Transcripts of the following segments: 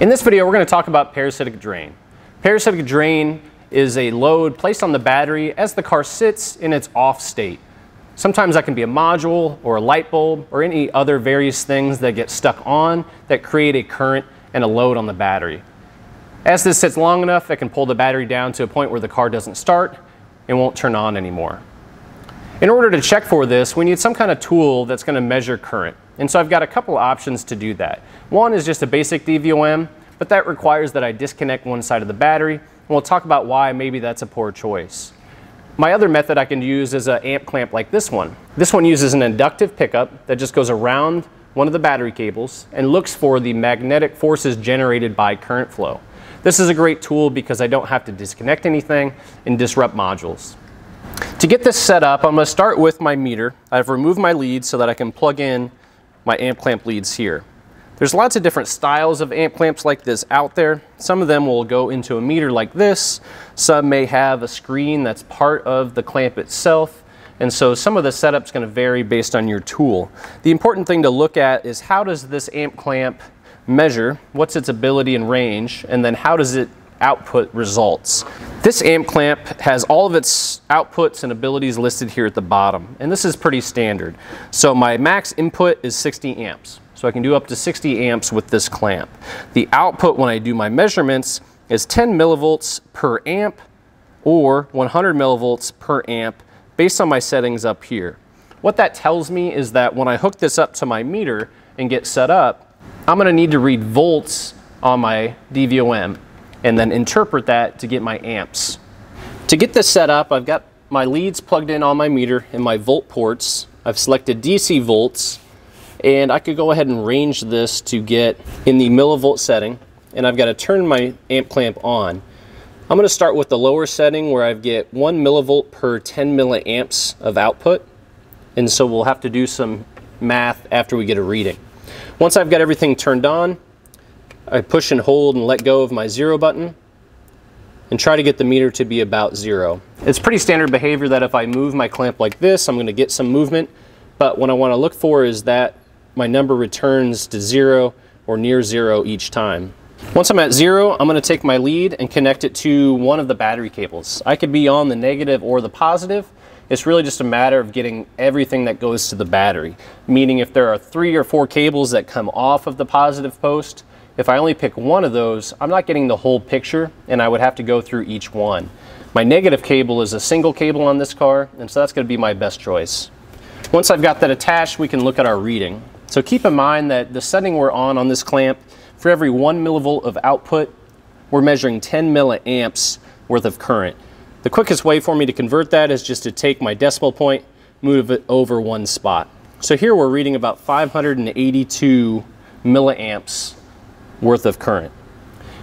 In this video, we're going to talk about parasitic drain. Parasitic drain is a load placed on the battery as the car sits in its off state. Sometimes that can be a module or a light bulb or any other various things that get stuck on that create a current and a load on the battery. As this sits long enough, it can pull the battery down to a point where the car doesn't start and won't turn on anymore. In order to check for this, we need some kind of tool that's going to measure current. And so I've got a couple options to do that. One is just a basic DVOM, but that requires that I disconnect one side of the battery, and we'll talk about why maybe that's a poor choice. My other method I can use is an amp clamp like this one. This one uses an inductive pickup that just goes around one of the battery cables and looks for the magnetic forces generated by current flow. This is a great tool because I don't have to disconnect anything and disrupt modules. To get this set up, I'm going to start with my meter. I've removed my leads so that I can plug in my amp clamp leads here. There's lots of different styles of amp clamps like this out there. Some of them will go into a meter like this. Some may have a screen that's part of the clamp itself. And so some of the setup's going to vary based on your tool. The important thing to look at is how does this amp clamp measure, what's its ability and range, and then how does it output results. This amp clamp has all of its outputs and abilities listed here at the bottom, and this is pretty standard. So my max input is 60 amps. So I can do up to 60 amps with this clamp. The output when I do my measurements is 10 millivolts per amp or 100 millivolts per amp based on my settings up here. What that tells me is that when I hook this up to my meter and get set up, I'm gonna need to read volts on my DVOM and then interpret that to get my amps. To get this set up, I've got my leads plugged in on my meter and my volt ports. I've selected DC volts and I could go ahead and range this to get in the millivolt setting and I've got to turn my amp clamp on. I'm going to start with the lower setting where I get 1 millivolt per 10 milliamps of output and so we'll have to do some math after we get a reading. Once I've got everything turned on, I push and hold and let go of my zero button and try to get the meter to be about zero. It's pretty standard behavior that if I move my clamp like this, I'm going to get some movement, but what I want to look for is that my number returns to zero or near zero each time. Once I'm at zero, I'm going to take my lead and connect it to one of the battery cables. I could be on the negative or the positive. It's really just a matter of getting everything that goes to the battery. Meaning if there are three or four cables that come off of the positive post, if I only pick one of those, I'm not getting the whole picture and I would have to go through each one. My negative cable is a single cable on this car, and so that's going to be my best choice. Once I've got that attached, we can look at our reading. So keep in mind that the setting we're on on this clamp, for every one millivolt of output, we're measuring 10 milliamps worth of current. The quickest way for me to convert that is just to take my decimal point, move it over one spot. So here we're reading about 582 milliamps worth of current.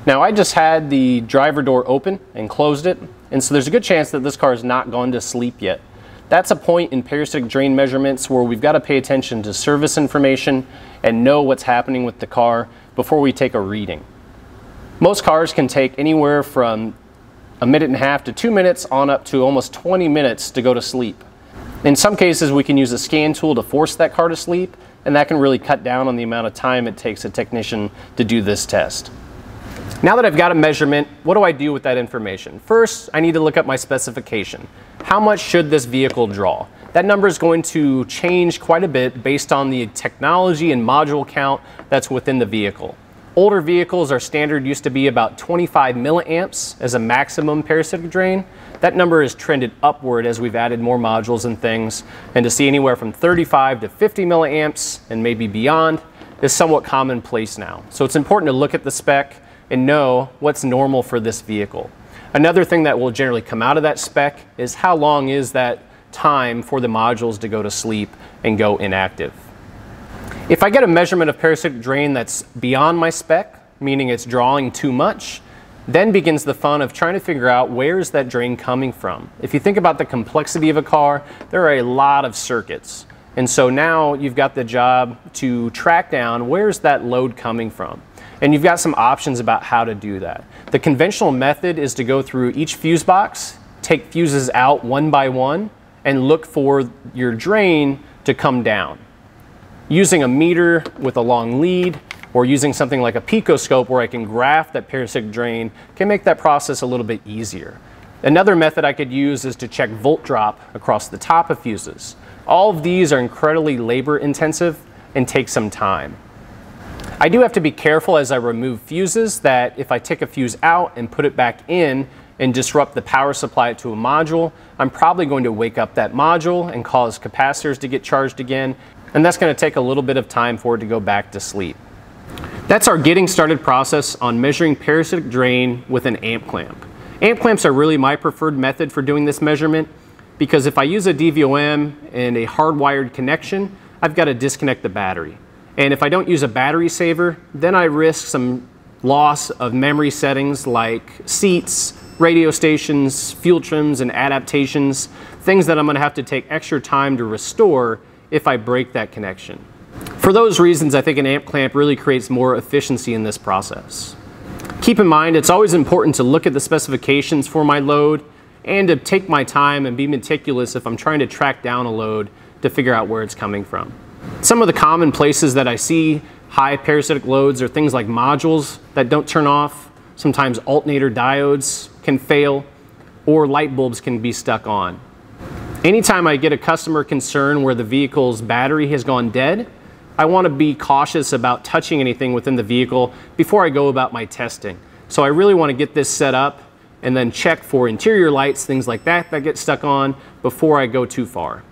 Now I just had the driver door open and closed it, and so there's a good chance that this car has not gone to sleep yet. That's a point in parasitic drain measurements where we've got to pay attention to service information and know what's happening with the car before we take a reading. Most cars can take anywhere from a minute and a half to two minutes on up to almost 20 minutes to go to sleep. In some cases, we can use a scan tool to force that car to sleep, and that can really cut down on the amount of time it takes a technician to do this test. Now that I've got a measurement, what do I do with that information? First, I need to look up my specification. How much should this vehicle draw? That number is going to change quite a bit based on the technology and module count that's within the vehicle. Older vehicles, our standard used to be about 25 milliamps as a maximum parasitic drain. That number has trended upward as we've added more modules and things, and to see anywhere from 35 to 50 milliamps and maybe beyond is somewhat commonplace now. So it's important to look at the spec and know what's normal for this vehicle. Another thing that will generally come out of that spec is how long is that time for the modules to go to sleep and go inactive. If I get a measurement of parasitic drain that's beyond my spec, meaning it's drawing too much, then begins the fun of trying to figure out where is that drain coming from. If you think about the complexity of a car, there are a lot of circuits. And so now you've got the job to track down where's that load coming from. And you've got some options about how to do that. The conventional method is to go through each fuse box, take fuses out one by one, and look for your drain to come down. Using a meter with a long lead, or using something like a picoscope where I can graph that parasitic drain can make that process a little bit easier. Another method I could use is to check volt drop across the top of fuses. All of these are incredibly labor intensive and take some time. I do have to be careful as I remove fuses that if I take a fuse out and put it back in and disrupt the power supply to a module, I'm probably going to wake up that module and cause capacitors to get charged again, and that's going to take a little bit of time for it to go back to sleep. That's our getting started process on measuring parasitic drain with an amp clamp. Amp clamps are really my preferred method for doing this measurement because if I use a DVOM and a hardwired connection, I've got to disconnect the battery. And if I don't use a battery saver, then I risk some loss of memory settings like seats, radio stations, fuel trims, and adaptations, things that I'm going to have to take extra time to restore if I break that connection. For those reasons, I think an amp clamp really creates more efficiency in this process. Keep in mind, it's always important to look at the specifications for my load and to take my time and be meticulous if I'm trying to track down a load to figure out where it's coming from. Some of the common places that I see high parasitic loads are things like modules that don't turn off, sometimes alternator diodes can fail, or light bulbs can be stuck on. Anytime I get a customer concern where the vehicle's battery has gone dead, I want to be cautious about touching anything within the vehicle before I go about my testing. So I really want to get this set up and then check for interior lights, things like that that get stuck on before I go too far.